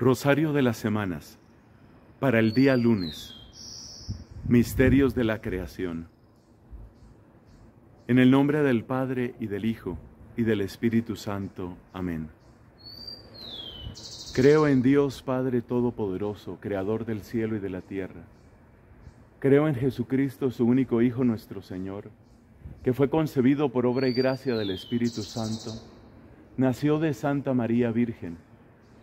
Rosario de las Semanas, para el día lunes, Misterios de la Creación. En el nombre del Padre y del Hijo y del Espíritu Santo. Amén. Creo en Dios Padre Todopoderoso, Creador del cielo y de la tierra. Creo en Jesucristo, su único Hijo nuestro Señor, que fue concebido por obra y gracia del Espíritu Santo, nació de Santa María Virgen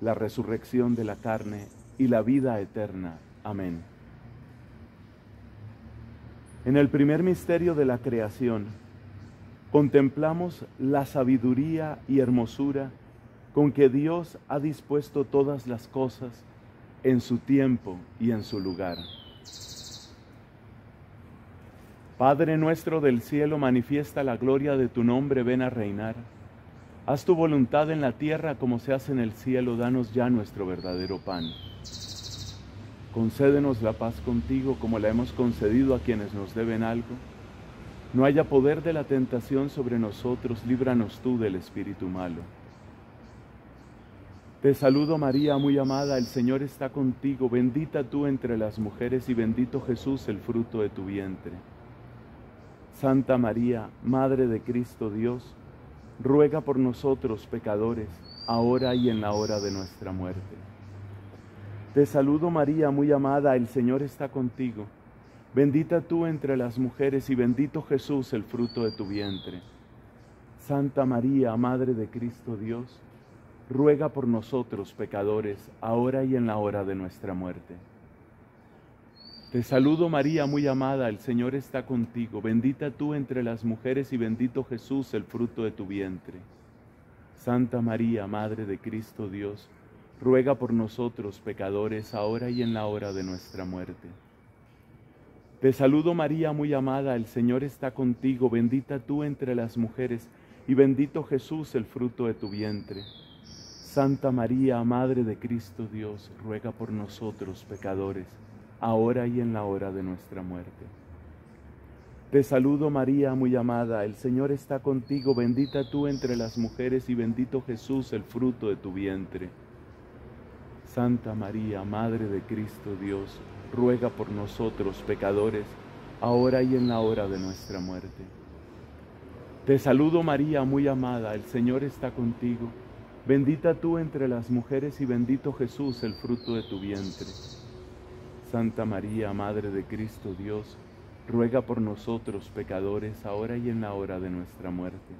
la resurrección de la carne y la vida eterna. Amén. En el primer misterio de la creación, contemplamos la sabiduría y hermosura con que Dios ha dispuesto todas las cosas en su tiempo y en su lugar. Padre nuestro del cielo, manifiesta la gloria de tu nombre, ven a reinar. Haz tu voluntad en la tierra como se hace en el cielo, danos ya nuestro verdadero pan. Concédenos la paz contigo como la hemos concedido a quienes nos deben algo. No haya poder de la tentación sobre nosotros, líbranos tú del espíritu malo. Te saludo María, muy amada, el Señor está contigo, bendita tú entre las mujeres y bendito Jesús, el fruto de tu vientre. Santa María, Madre de Cristo Dios, ruega por nosotros pecadores, ahora y en la hora de nuestra muerte. Te saludo María, muy amada, el Señor está contigo. Bendita tú entre las mujeres y bendito Jesús, el fruto de tu vientre. Santa María, Madre de Cristo Dios, ruega por nosotros pecadores, ahora y en la hora de nuestra muerte. Te saludo María, muy amada, el Señor está contigo, bendita tú entre las mujeres y bendito Jesús, el fruto de tu vientre. Santa María, Madre de Cristo Dios, ruega por nosotros pecadores, ahora y en la hora de nuestra muerte. Te saludo María, muy amada, el Señor está contigo, bendita tú entre las mujeres y bendito Jesús, el fruto de tu vientre. Santa María, Madre de Cristo Dios, ruega por nosotros pecadores, ahora y en la hora de nuestra muerte. Te saludo María, muy amada, el Señor está contigo, bendita tú entre las mujeres y bendito Jesús, el fruto de tu vientre. Santa María, Madre de Cristo Dios, ruega por nosotros pecadores, ahora y en la hora de nuestra muerte. Te saludo María, muy amada, el Señor está contigo, bendita tú entre las mujeres y bendito Jesús, el fruto de tu vientre. Santa María, Madre de Cristo Dios, ruega por nosotros pecadores, ahora y en la hora de nuestra muerte.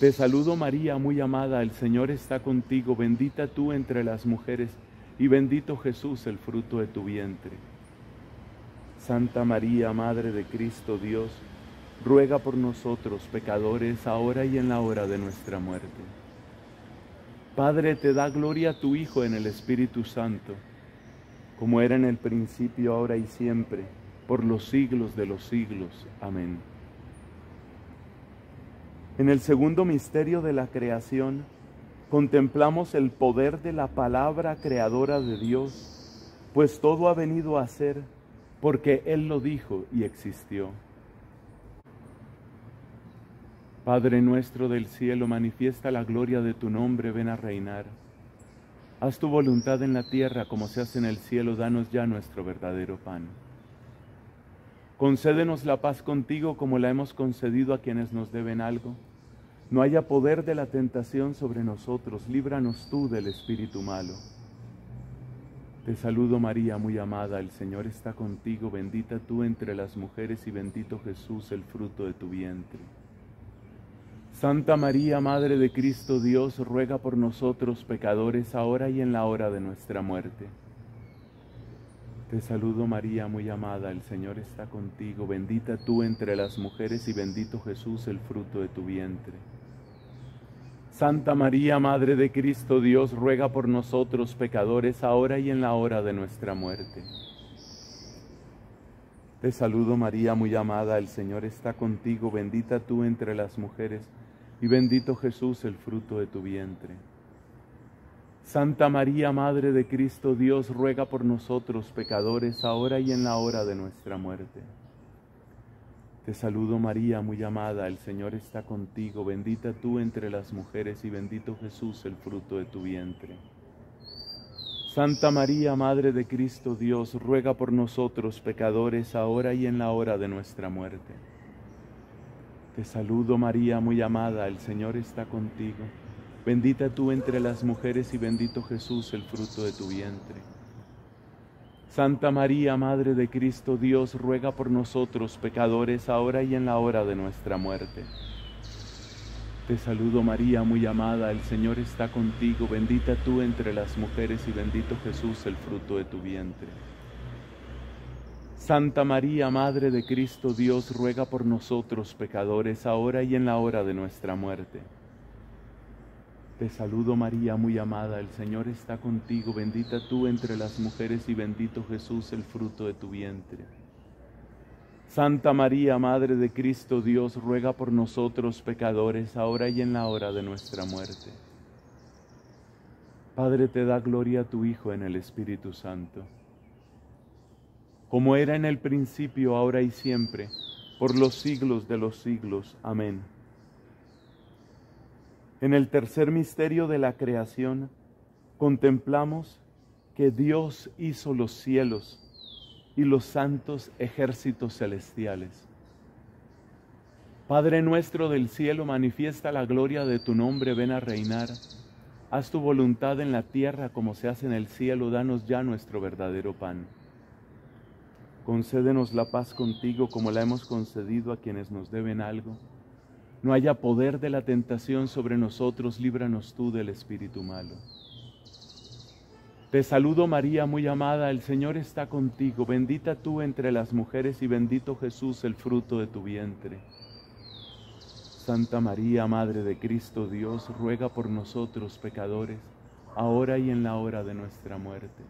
Te saludo María, muy amada, el Señor está contigo, bendita tú entre las mujeres, y bendito Jesús, el fruto de tu vientre. Santa María, Madre de Cristo Dios, ruega por nosotros pecadores, ahora y en la hora de nuestra muerte. Padre, te da gloria a tu Hijo en el Espíritu Santo como era en el principio, ahora y siempre, por los siglos de los siglos. Amén. En el segundo misterio de la creación, contemplamos el poder de la palabra creadora de Dios, pues todo ha venido a ser porque Él lo dijo y existió. Padre nuestro del cielo, manifiesta la gloria de tu nombre, ven a reinar. Haz tu voluntad en la tierra como se hace en el cielo, danos ya nuestro verdadero pan. Concédenos la paz contigo como la hemos concedido a quienes nos deben algo. No haya poder de la tentación sobre nosotros, líbranos tú del espíritu malo. Te saludo María, muy amada, el Señor está contigo, bendita tú entre las mujeres y bendito Jesús, el fruto de tu vientre. Santa María, Madre de Cristo Dios, ruega por nosotros pecadores, ahora y en la hora de nuestra muerte. Te saludo María, muy amada, el Señor está contigo, bendita tú entre las mujeres y bendito Jesús, el fruto de tu vientre. Santa María, Madre de Cristo Dios, ruega por nosotros pecadores, ahora y en la hora de nuestra muerte. Te saludo María, muy amada, el Señor está contigo, bendita tú entre las mujeres, y bendito Jesús, el fruto de tu vientre. Santa María, Madre de Cristo Dios, ruega por nosotros pecadores, ahora y en la hora de nuestra muerte. Te saludo María, muy amada, el Señor está contigo, bendita tú entre las mujeres y bendito Jesús, el fruto de tu vientre. Santa María, Madre de Cristo Dios, ruega por nosotros pecadores, ahora y en la hora de nuestra muerte. Te saludo María, muy amada, el Señor está contigo, bendita tú entre las mujeres y bendito Jesús, el fruto de tu vientre. Santa María, Madre de Cristo Dios, ruega por nosotros pecadores, ahora y en la hora de nuestra muerte. Te saludo María, muy amada, el Señor está contigo, bendita tú entre las mujeres y bendito Jesús, el fruto de tu vientre. Santa María, Madre de Cristo Dios, ruega por nosotros pecadores, ahora y en la hora de nuestra muerte. Te saludo María, muy amada, el Señor está contigo, bendita tú entre las mujeres y bendito Jesús, el fruto de tu vientre. Santa María, Madre de Cristo Dios, ruega por nosotros pecadores, ahora y en la hora de nuestra muerte. Padre, te da gloria a tu Hijo en el Espíritu Santo, como era en el principio, ahora y siempre, por los siglos de los siglos. Amén. En el tercer misterio de la creación contemplamos que Dios hizo los cielos y los santos ejércitos celestiales. Padre nuestro del cielo, manifiesta la gloria de tu nombre, ven a reinar. Haz tu voluntad en la tierra como se hace en el cielo, danos ya nuestro verdadero pan. Concédenos la paz contigo como la hemos concedido a quienes nos deben algo no haya poder de la tentación sobre nosotros, líbranos tú del espíritu malo. Te saludo María, muy amada, el Señor está contigo, bendita tú entre las mujeres y bendito Jesús, el fruto de tu vientre. Santa María, Madre de Cristo Dios, ruega por nosotros pecadores, ahora y en la hora de nuestra muerte.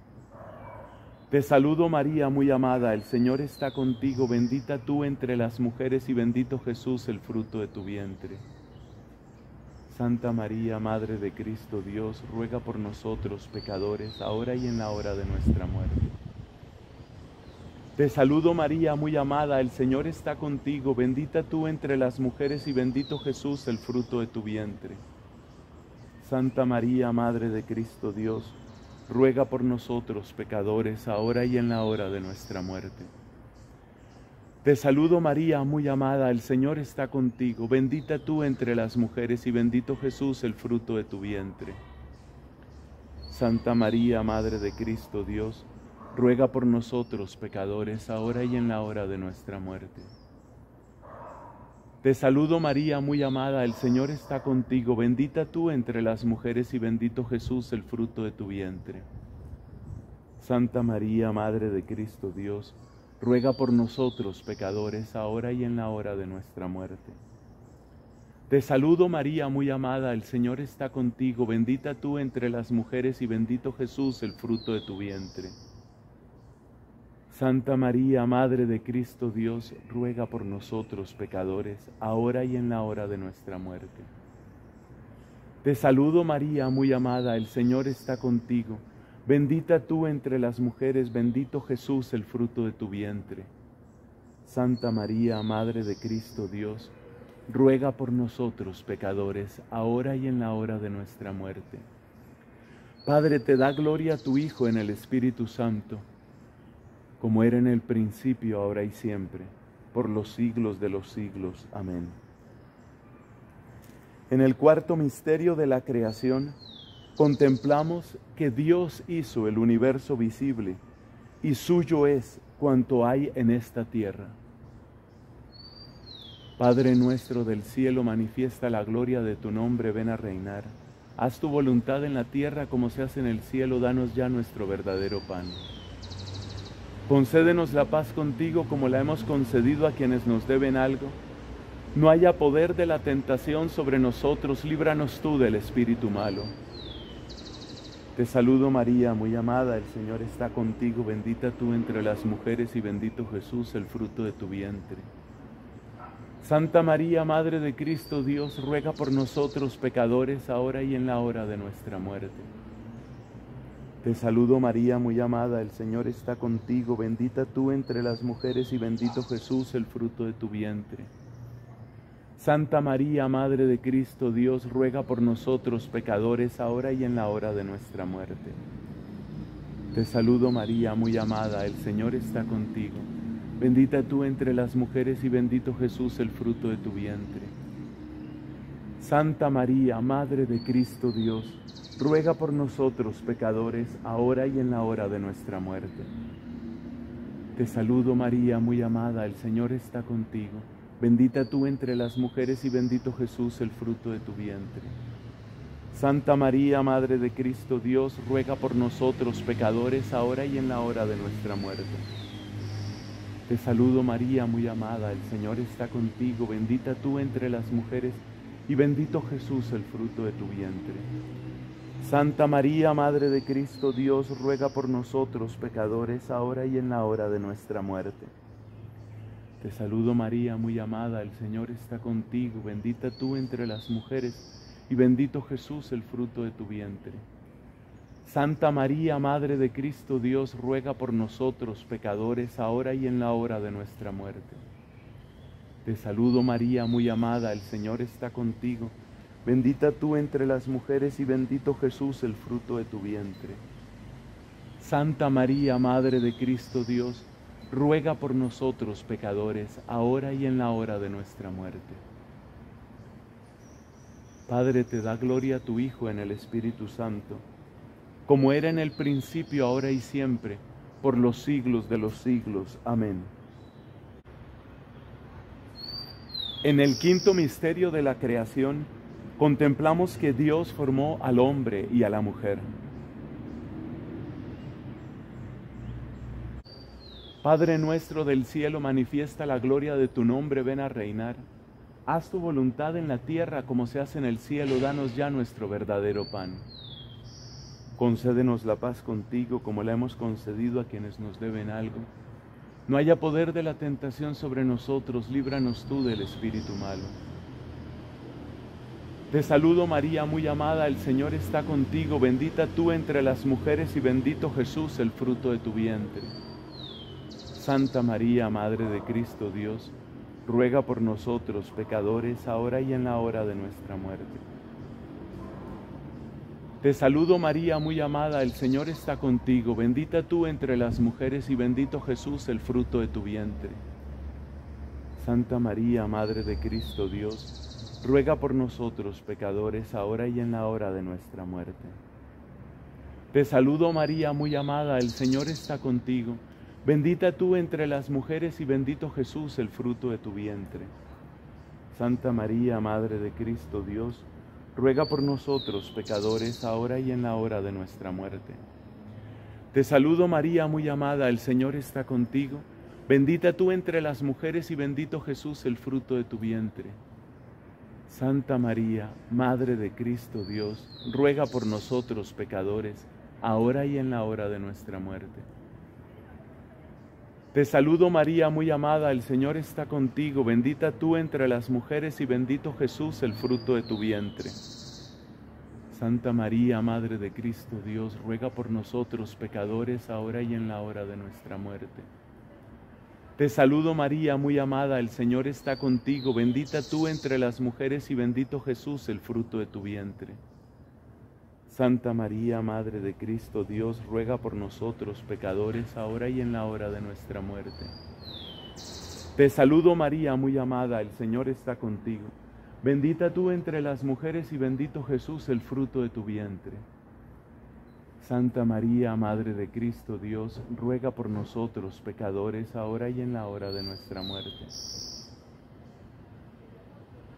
Te saludo María, muy amada, el Señor está contigo, bendita tú entre las mujeres y bendito Jesús, el fruto de tu vientre. Santa María, Madre de Cristo Dios, ruega por nosotros pecadores, ahora y en la hora de nuestra muerte. Te saludo María, muy amada, el Señor está contigo, bendita tú entre las mujeres y bendito Jesús, el fruto de tu vientre. Santa María, Madre de Cristo Dios, ruega por nosotros pecadores, ahora y en la hora de nuestra muerte. Te saludo María, muy amada, el Señor está contigo, bendita tú entre las mujeres y bendito Jesús, el fruto de tu vientre. Santa María, Madre de Cristo Dios, ruega por nosotros pecadores, ahora y en la hora de nuestra muerte. Te saludo María, muy amada, el Señor está contigo, bendita tú entre las mujeres y bendito Jesús, el fruto de tu vientre. Santa María, Madre de Cristo Dios, ruega por nosotros pecadores, ahora y en la hora de nuestra muerte. Te saludo María, muy amada, el Señor está contigo, bendita tú entre las mujeres y bendito Jesús, el fruto de tu vientre. Santa María, Madre de Cristo Dios, ruega por nosotros pecadores, ahora y en la hora de nuestra muerte. Te saludo María, muy amada, el Señor está contigo. Bendita tú entre las mujeres, bendito Jesús, el fruto de tu vientre. Santa María, Madre de Cristo Dios, ruega por nosotros pecadores, ahora y en la hora de nuestra muerte. Padre, te da gloria a tu Hijo en el Espíritu Santo como era en el principio, ahora y siempre, por los siglos de los siglos. Amén. En el cuarto misterio de la creación, contemplamos que Dios hizo el universo visible y suyo es cuanto hay en esta tierra. Padre nuestro del cielo, manifiesta la gloria de tu nombre, ven a reinar. Haz tu voluntad en la tierra como se hace en el cielo, danos ya nuestro verdadero pan. Concédenos la paz contigo como la hemos concedido a quienes nos deben algo, no haya poder de la tentación sobre nosotros, líbranos tú del espíritu malo. Te saludo María, muy amada, el Señor está contigo, bendita tú entre las mujeres y bendito Jesús, el fruto de tu vientre. Santa María, Madre de Cristo Dios, ruega por nosotros pecadores, ahora y en la hora de nuestra muerte. Te saludo María, muy amada, el Señor está contigo, bendita tú entre las mujeres y bendito Jesús, el fruto de tu vientre. Santa María, Madre de Cristo Dios, ruega por nosotros pecadores, ahora y en la hora de nuestra muerte. Te saludo María, muy amada, el Señor está contigo. Bendita tú entre las mujeres y bendito Jesús, el fruto de tu vientre. Santa María, Madre de Cristo Dios, ruega por nosotros pecadores, ahora y en la hora de nuestra muerte. Te saludo María, muy amada, el Señor está contigo. Bendita tú entre las mujeres y bendito Jesús, el fruto de tu vientre. Santa María, Madre de Cristo Dios, ruega por nosotros pecadores, ahora y en la hora de nuestra muerte. Te saludo María, muy amada, el Señor está contigo, bendita tú entre las mujeres y bendito Jesús, el fruto de tu vientre. Santa María, Madre de Cristo Dios, ruega por nosotros pecadores, ahora y en la hora de nuestra muerte. Te saludo María, muy amada, el Señor está contigo, bendita tú entre las mujeres y bendito Jesús, el fruto de tu vientre. Santa María, Madre de Cristo Dios, ruega por nosotros pecadores, ahora y en la hora de nuestra muerte. Te saludo María, muy amada, el Señor está contigo, bendita tú entre las mujeres y bendito Jesús, el fruto de tu vientre. Santa María, Madre de Cristo Dios, ruega por nosotros pecadores, ahora y en la hora de nuestra muerte. Padre, te da gloria a tu Hijo en el Espíritu Santo, como era en el principio, ahora y siempre, por los siglos de los siglos. Amén. En el quinto misterio de la creación, contemplamos que Dios formó al hombre y a la mujer. Padre nuestro del cielo, manifiesta la gloria de tu nombre, ven a reinar. Haz tu voluntad en la tierra como se hace en el cielo, danos ya nuestro verdadero pan. Concédenos la paz contigo como la hemos concedido a quienes nos deben algo. No haya poder de la tentación sobre nosotros, líbranos tú del espíritu malo. Te saludo María, muy amada, el Señor está contigo, bendita tú entre las mujeres y bendito Jesús, el fruto de tu vientre. Santa María, Madre de Cristo Dios, ruega por nosotros pecadores, ahora y en la hora de nuestra muerte. Te saludo María, muy amada, el Señor está contigo, bendita tú entre las mujeres y bendito Jesús, el fruto de tu vientre. Santa María, Madre de Cristo Dios, ruega por nosotros pecadores, ahora y en la hora de nuestra muerte. Te saludo María, muy amada, el Señor está contigo. Bendita tú entre las mujeres y bendito Jesús, el fruto de tu vientre. Santa María, Madre de Cristo Dios, ruega por nosotros pecadores, ahora y en la hora de nuestra muerte. Te saludo María, muy amada, el Señor está contigo. Bendita tú entre las mujeres y bendito Jesús, el fruto de tu vientre. Santa María, Madre de Cristo Dios, ruega por nosotros pecadores, ahora y en la hora de nuestra muerte. Te saludo María, muy amada, el Señor está contigo, bendita tú entre las mujeres y bendito Jesús, el fruto de tu vientre. Santa María, Madre de Cristo Dios, ruega por nosotros pecadores, ahora y en la hora de nuestra muerte. Te saludo María, muy amada, el Señor está contigo, bendita tú entre las mujeres y bendito Jesús, el fruto de tu vientre. Santa María, Madre de Cristo Dios, ruega por nosotros pecadores, ahora y en la hora de nuestra muerte. Te saludo María, muy amada, el Señor está contigo. Bendita tú entre las mujeres y bendito Jesús, el fruto de tu vientre. Santa María, Madre de Cristo Dios, ruega por nosotros pecadores, ahora y en la hora de nuestra muerte.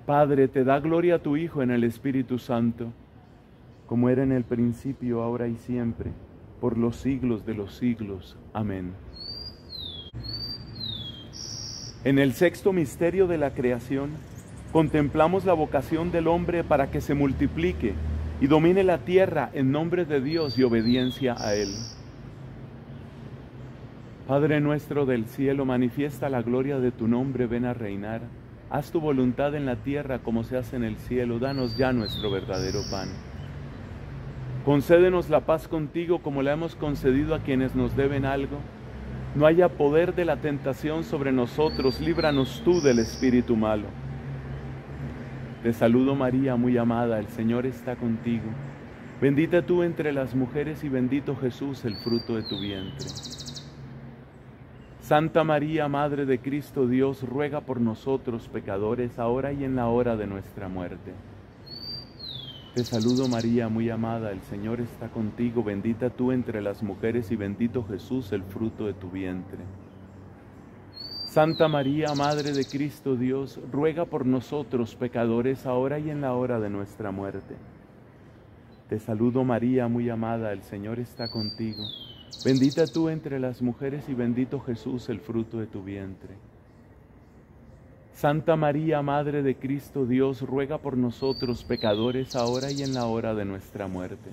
Padre, te da gloria a tu Hijo en el Espíritu Santo como era en el principio, ahora y siempre, por los siglos de los siglos. Amén. En el sexto misterio de la creación, contemplamos la vocación del hombre para que se multiplique y domine la tierra en nombre de Dios y obediencia a Él. Padre nuestro del cielo, manifiesta la gloria de tu nombre, ven a reinar. Haz tu voluntad en la tierra como se hace en el cielo. Danos ya nuestro verdadero pan. Concédenos la paz contigo como la hemos concedido a quienes nos deben algo. No haya poder de la tentación sobre nosotros, líbranos tú del espíritu malo. Te saludo María, muy amada, el Señor está contigo. Bendita tú entre las mujeres y bendito Jesús, el fruto de tu vientre. Santa María, Madre de Cristo Dios, ruega por nosotros pecadores, ahora y en la hora de nuestra muerte. Te saludo María, muy amada, el Señor está contigo, bendita tú entre las mujeres y bendito Jesús, el fruto de tu vientre. Santa María, Madre de Cristo Dios, ruega por nosotros pecadores, ahora y en la hora de nuestra muerte. Te saludo María, muy amada, el Señor está contigo. Bendita tú entre las mujeres y bendito Jesús, el fruto de tu vientre. Santa María, Madre de Cristo Dios, ruega por nosotros pecadores, ahora y en la hora de nuestra muerte.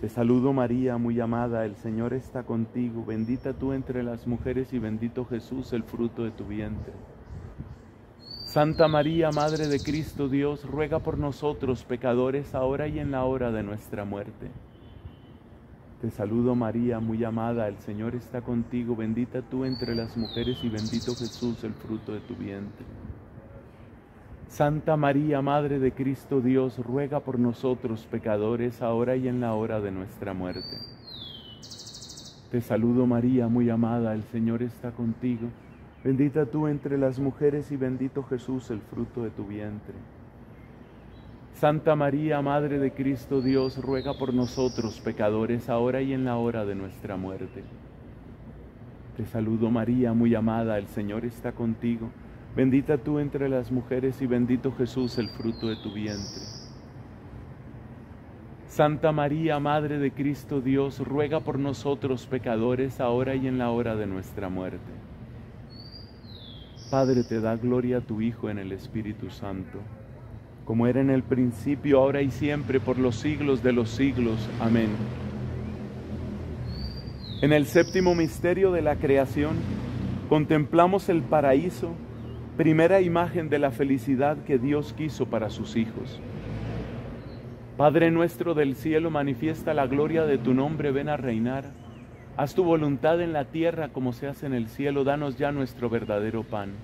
Te saludo María, muy amada, el Señor está contigo, bendita tú entre las mujeres y bendito Jesús, el fruto de tu vientre. Santa María, Madre de Cristo Dios, ruega por nosotros pecadores, ahora y en la hora de nuestra muerte. Te saludo María, muy amada, el Señor está contigo, bendita tú entre las mujeres y bendito Jesús, el fruto de tu vientre. Santa María, Madre de Cristo Dios, ruega por nosotros pecadores, ahora y en la hora de nuestra muerte. Te saludo María, muy amada, el Señor está contigo, bendita tú entre las mujeres y bendito Jesús, el fruto de tu vientre. Santa María, Madre de Cristo Dios, ruega por nosotros pecadores, ahora y en la hora de nuestra muerte. Te saludo María, muy amada, el Señor está contigo. Bendita tú entre las mujeres y bendito Jesús, el fruto de tu vientre. Santa María, Madre de Cristo Dios, ruega por nosotros pecadores, ahora y en la hora de nuestra muerte. Padre, te da gloria a tu Hijo en el Espíritu Santo como era en el principio, ahora y siempre, por los siglos de los siglos. Amén. En el séptimo misterio de la creación, contemplamos el paraíso, primera imagen de la felicidad que Dios quiso para sus hijos. Padre nuestro del cielo, manifiesta la gloria de tu nombre, ven a reinar. Haz tu voluntad en la tierra como se hace en el cielo, danos ya nuestro verdadero pan.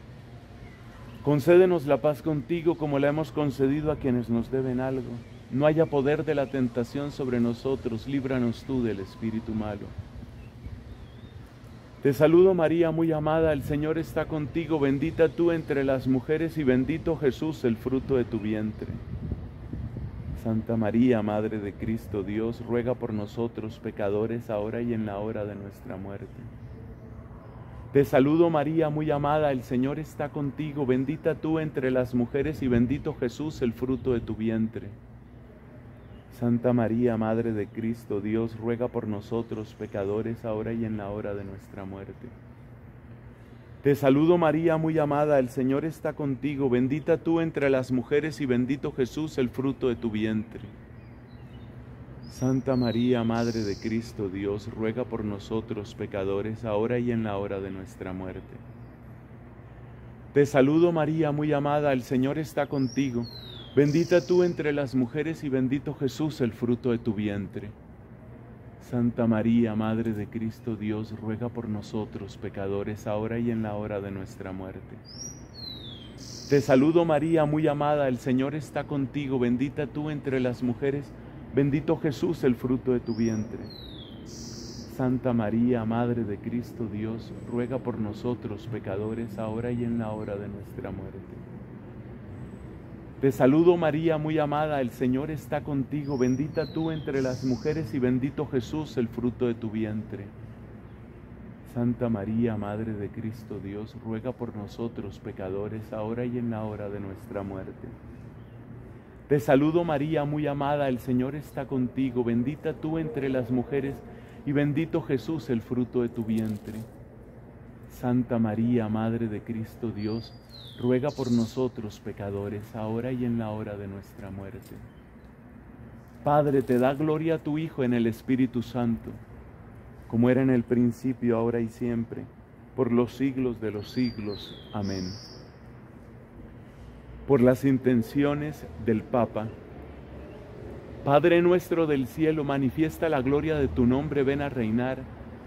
Concédenos la paz contigo como la hemos concedido a quienes nos deben algo. No haya poder de la tentación sobre nosotros, líbranos tú del espíritu malo. Te saludo María, muy amada, el Señor está contigo, bendita tú entre las mujeres y bendito Jesús, el fruto de tu vientre. Santa María, Madre de Cristo Dios, ruega por nosotros pecadores, ahora y en la hora de nuestra muerte. Te saludo María, muy amada, el Señor está contigo, bendita tú entre las mujeres y bendito Jesús, el fruto de tu vientre. Santa María, Madre de Cristo, Dios, ruega por nosotros pecadores, ahora y en la hora de nuestra muerte. Te saludo María, muy amada, el Señor está contigo, bendita tú entre las mujeres y bendito Jesús, el fruto de tu vientre. Santa María, Madre de Cristo Dios, ruega por nosotros pecadores, ahora y en la hora de nuestra muerte. Te saludo María, muy amada, el Señor está contigo. Bendita tú entre las mujeres y bendito Jesús, el fruto de tu vientre. Santa María, Madre de Cristo Dios, ruega por nosotros pecadores, ahora y en la hora de nuestra muerte. Te saludo María, muy amada, el Señor está contigo. Bendita tú entre las mujeres Bendito Jesús, el fruto de tu vientre. Santa María, Madre de Cristo Dios, ruega por nosotros pecadores, ahora y en la hora de nuestra muerte. Te saludo María, muy amada, el Señor está contigo, bendita tú entre las mujeres y bendito Jesús, el fruto de tu vientre. Santa María, Madre de Cristo Dios, ruega por nosotros pecadores, ahora y en la hora de nuestra muerte. Te saludo María, muy amada, el Señor está contigo, bendita tú entre las mujeres y bendito Jesús, el fruto de tu vientre. Santa María, Madre de Cristo Dios, ruega por nosotros pecadores, ahora y en la hora de nuestra muerte. Padre, te da gloria a tu Hijo en el Espíritu Santo, como era en el principio, ahora y siempre, por los siglos de los siglos. Amén. Por las intenciones del Papa, Padre nuestro del cielo, manifiesta la gloria de tu nombre, ven a reinar.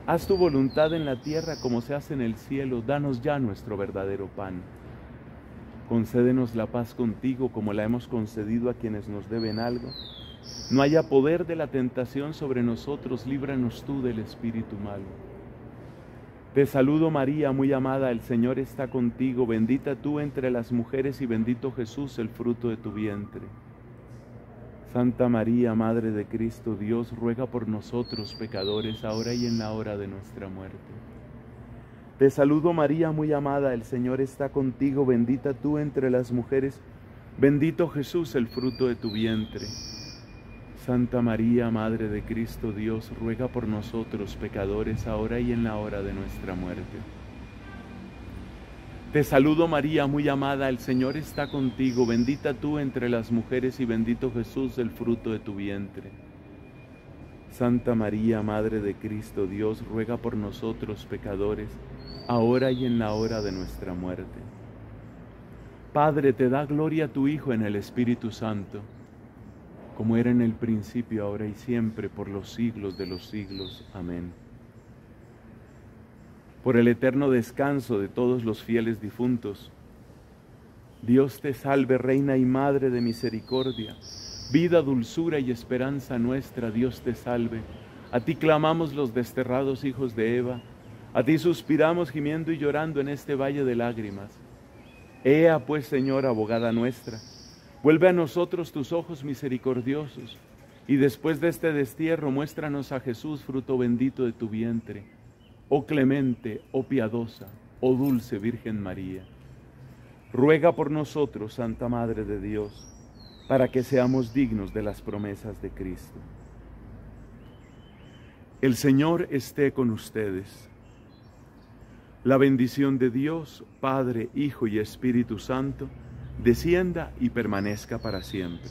Haz tu voluntad en la tierra como se hace en el cielo. Danos ya nuestro verdadero pan. Concédenos la paz contigo como la hemos concedido a quienes nos deben algo. No haya poder de la tentación sobre nosotros, líbranos tú del espíritu malo. Te saludo María, muy amada, el Señor está contigo, bendita tú entre las mujeres y bendito Jesús, el fruto de tu vientre. Santa María, Madre de Cristo Dios, ruega por nosotros pecadores, ahora y en la hora de nuestra muerte. Te saludo María, muy amada, el Señor está contigo, bendita tú entre las mujeres, bendito Jesús, el fruto de tu vientre. Santa María, Madre de Cristo Dios, ruega por nosotros pecadores, ahora y en la hora de nuestra muerte. Te saludo María, muy amada, el Señor está contigo, bendita tú entre las mujeres y bendito Jesús, el fruto de tu vientre. Santa María, Madre de Cristo Dios, ruega por nosotros pecadores, ahora y en la hora de nuestra muerte. Padre, te da gloria a tu Hijo en el Espíritu Santo, como era en el principio, ahora y siempre, por los siglos de los siglos. Amén por el eterno descanso de todos los fieles difuntos. Dios te salve, Reina y Madre de Misericordia, vida, dulzura y esperanza nuestra, Dios te salve. A ti clamamos los desterrados hijos de Eva, a ti suspiramos gimiendo y llorando en este valle de lágrimas. Ea pues, Señor, abogada nuestra, vuelve a nosotros tus ojos misericordiosos, y después de este destierro muéstranos a Jesús, fruto bendito de tu vientre oh clemente, oh piadosa, oh dulce Virgen María, ruega por nosotros, Santa Madre de Dios, para que seamos dignos de las promesas de Cristo. El Señor esté con ustedes. La bendición de Dios, Padre, Hijo y Espíritu Santo, descienda y permanezca para siempre.